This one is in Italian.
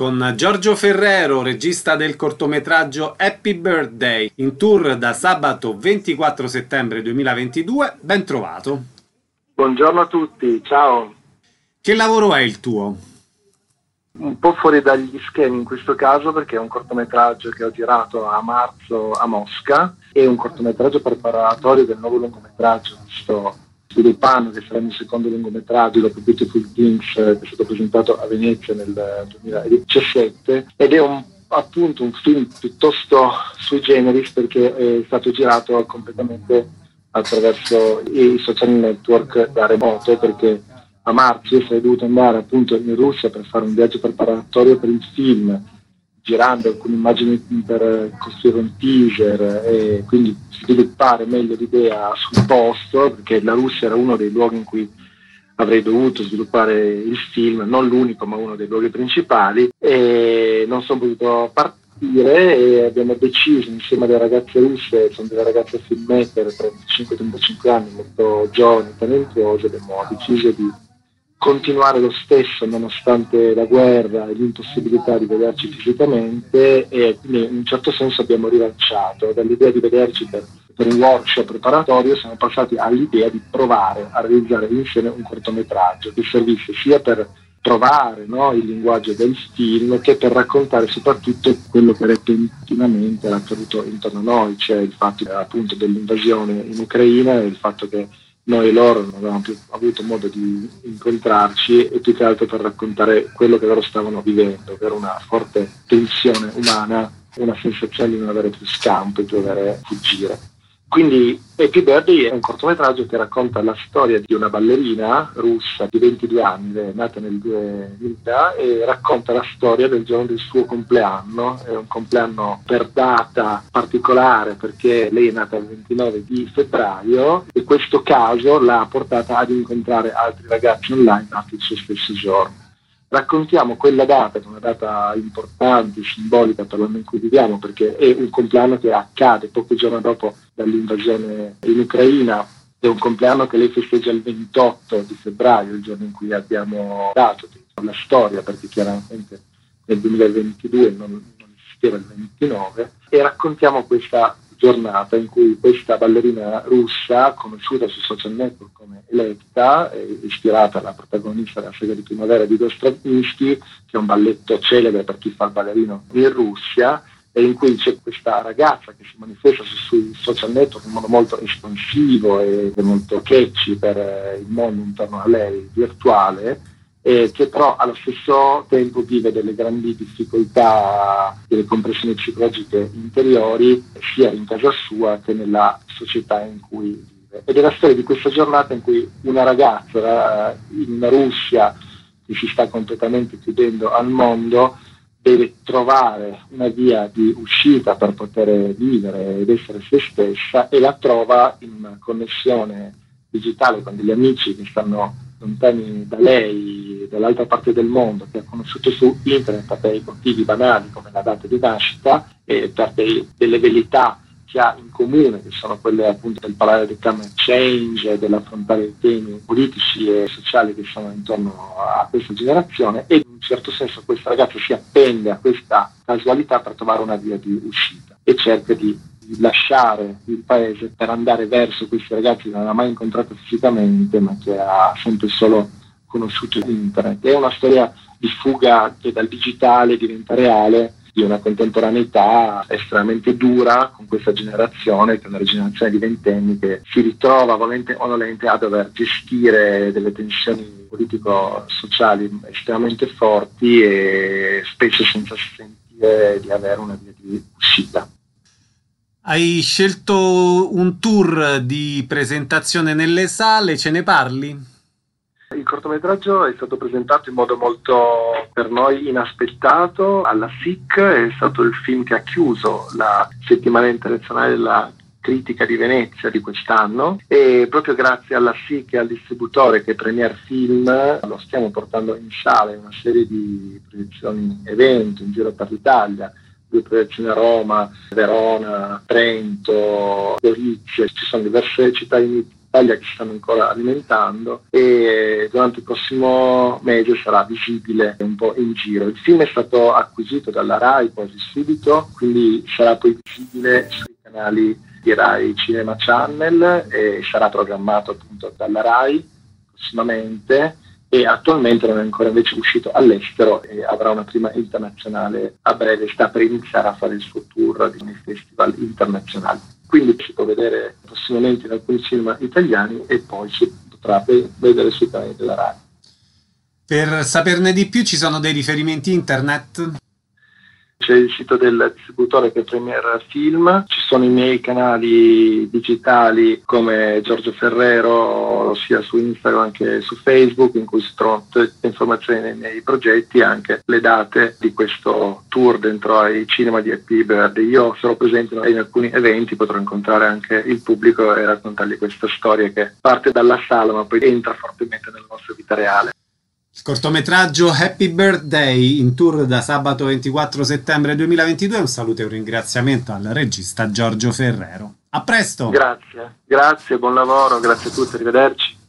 con Giorgio Ferrero, regista del cortometraggio Happy Birthday, in tour da sabato 24 settembre 2022. Ben trovato. Buongiorno a tutti, ciao. Che lavoro è il tuo? Un po' fuori dagli schemi in questo caso perché è un cortometraggio che ho girato a marzo a Mosca e un cortometraggio preparatorio del nuovo lungometraggio che sto sviluppando, che sarà il mio secondo lungometraggio dopo Beautiful Things eh, che è stato presentato a Venezia nel 2017 ed è un, appunto un film piuttosto sui generis perché è stato girato completamente attraverso i social network da remoto perché a marzo sarei dovuto andare appunto in Russia per fare un viaggio preparatorio per il film girando alcune immagini per costruire un teaser e quindi sviluppare meglio l'idea sul posto, perché la Russia era uno dei luoghi in cui avrei dovuto sviluppare il film, non l'unico ma uno dei luoghi principali e non sono potuto partire e abbiamo deciso insieme alle ragazze russe, sono delle ragazze filmmaker, 35-35 anni, molto giovani, talentuose, abbiamo deciso di continuare lo stesso nonostante la guerra e l'impossibilità di vederci fisicamente e quindi in un certo senso abbiamo rilanciato dall'idea di vederci per, per un workshop preparatorio siamo passati all'idea di provare a realizzare insieme un cortometraggio che servisse sia per trovare no, il linguaggio del film che per raccontare soprattutto quello che repentinamente era accaduto intorno a noi, cioè il fatto appunto dell'invasione in Ucraina e il fatto che noi e loro non avevamo più avuto modo di incontrarci e più che altro per raccontare quello che loro stavano vivendo, ovvero una forte tensione umana, una sensazione di non avere più scampo, di dover fuggire. Quindi Happy Birthday è un cortometraggio che racconta la storia di una ballerina russa di 22 anni, nata nel 2000 e racconta la storia del giorno del suo compleanno, è un compleanno per data particolare perché lei è nata il 29 di febbraio e questo caso l'ha portata ad incontrare altri ragazzi online nati il suo stesso giorno raccontiamo quella data, che è una data importante, simbolica per l'anno in cui viviamo, perché è un compleanno che accade pochi giorni dopo dall'invasione in Ucraina, è un compleanno che lei festeggia il 28 di febbraio, il giorno in cui abbiamo dato la storia, perché chiaramente nel 2022 non, non esisteva il 29, e raccontiamo questa giornata in cui questa ballerina russa, conosciuta sui social network come Electa, ispirata alla protagonista della saga di primavera di Dostoevsky, che è un balletto celebre per chi fa il ballerino in Russia, e in cui c'è questa ragazza che si manifesta sui social network in modo molto espansivo e molto catchy per il mondo intorno a lei virtuale, eh, che però allo stesso tempo vive delle grandi difficoltà, delle compressioni psicologiche interiori, sia in casa sua che nella società in cui vive. Ed è la storia di questa giornata in cui una ragazza eh, in una Russia che si sta completamente chiudendo al mondo deve trovare una via di uscita per poter vivere ed essere se stessa e la trova in una connessione digitale con degli amici che stanno lontani da lei, dall'altra parte del mondo, che ha conosciuto su internet per motivi banali come la data di nascita e per dei, delle verità che ha in comune, che sono quelle appunto del parlare del climate change, dell'affrontare i temi politici e sociali che sono intorno a questa generazione e in un certo senso questa ragazza si appende a questa casualità per trovare una via di uscita e cerca di lasciare il paese per andare verso questi ragazzi che non ha mai incontrato fisicamente ma che ha sempre solo conosciuto in internet. È una storia di fuga che dal digitale diventa reale di una contemporaneità estremamente dura con questa generazione, che è una generazione di ventenni che si ritrova volente o nolente a dover gestire delle tensioni politico-sociali estremamente forti e spesso senza sentire di avere una via di uscita. Hai scelto un tour di presentazione nelle sale, ce ne parli? Il cortometraggio è stato presentato in modo molto per noi inaspettato alla SIC, è stato il film che ha chiuso la settimana internazionale della critica di Venezia di quest'anno. E proprio grazie alla SIC e al distributore che Premier Film lo stiamo portando in sala in una serie di proiezioni evento in giro per l'Italia proiezioni a Roma, Verona, Trento, Gorizia, ci sono diverse città in battaglia che stanno ancora alimentando e durante il prossimo mese sarà visibile un po' in giro. Il film è stato acquisito dalla RAI quasi subito, quindi sarà poi visibile sui canali di RAI Cinema Channel e sarà programmato appunto dalla RAI prossimamente e attualmente non è ancora invece uscito all'estero e avrà una prima internazionale a breve, sta per iniziare a fare il suo tour di festival internazionali. Quindi si può vedere prossimamente in alcuni cinema italiani e poi si potrà vedere sui canali della RAI. Per saperne di più ci sono dei riferimenti internet? C'è il sito del distributore che è Premier Film, ci sono i miei canali digitali come Giorgio Ferrero, sia su Instagram che su Facebook, in cui si trovano tutte le informazioni dei miei progetti e anche le date di questo tour dentro ai cinema di Happy Bird. Io sarò presente in alcuni eventi, potrò incontrare anche il pubblico e raccontargli questa storia che parte dalla sala ma poi entra fortemente nella nostra vita reale. Il cortometraggio Happy Birthday in tour da sabato 24 settembre 2022. Un saluto e un ringraziamento al regista Giorgio Ferrero. A presto! Grazie, grazie, buon lavoro, grazie a tutti, arrivederci.